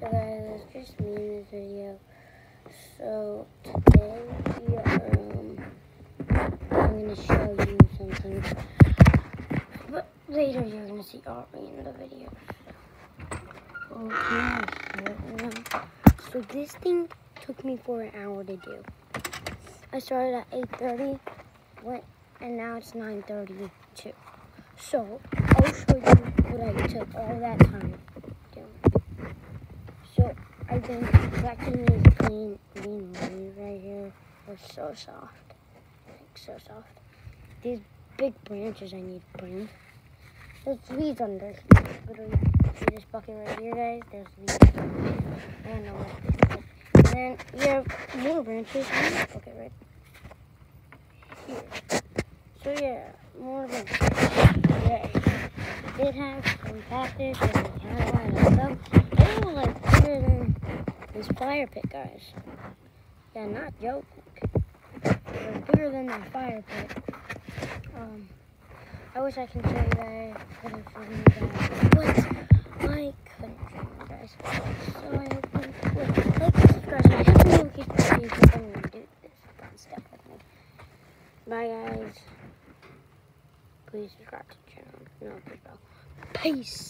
So guys, it's just me in this video. So today we are, um, I'm gonna show you something. But later you're gonna see Aubrey in the video. Okay, so this thing took me for an hour to do. I started at 8.30, went, and now it's 9.32. So, I'll show you what I took all that time. So, I've been collecting these green, green leaves right here. They're so soft. Like, so soft. These big branches I need to bring. There's leaves under. Literally, see this bucket right here, guys? There's weeds. I don't know what this is. And then have more branches in this bucket right here. So yeah, more branches. Yeah. Did have some cactus and we had a lot of stuff. They were like bigger than this fire pit, guys. Yeah, not joking. They're bigger than that fire pit. Um, I wish I can show you guys, could have shown you guys, but I couldn't show you guys. So I hope you like and subscribe. I have to so you can come and do this fun stuff with me. Bye guys. Please subscribe to the channel. No, bell. Peace.